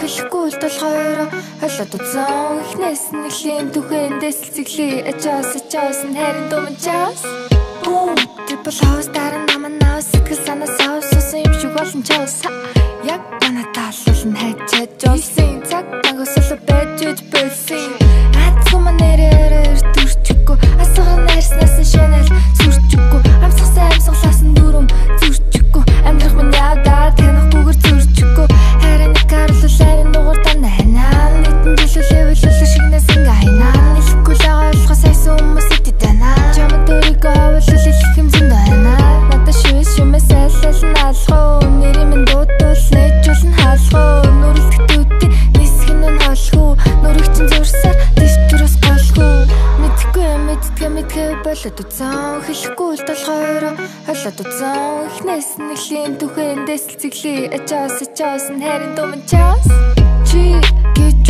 хэлэхгүй л тул хоёроо. Хойлоод үзэн ихнээс нэлийн түхэн дэсэл цэглээ ачаас ачаас нь харин думчаас Бум! Triple house дараа наман наа сэтгэл санаа сав сусан юм шиг болон чаас Яг бана тааллал нь хайчаад жолсын цаг тагосол байж байсан Атсгүй манерээр төрчихгүй дүүрсээр дэвтрээс голгүй мэдхгүй мэдтгэ мэдхэ болоод үзэн хэлэхгүй л толгойроо. Холоод үзэн эхнээс нэглийн түхэндээс л цэглээ. Ачаас ачаас нь харин дүмэн чаас чи гэж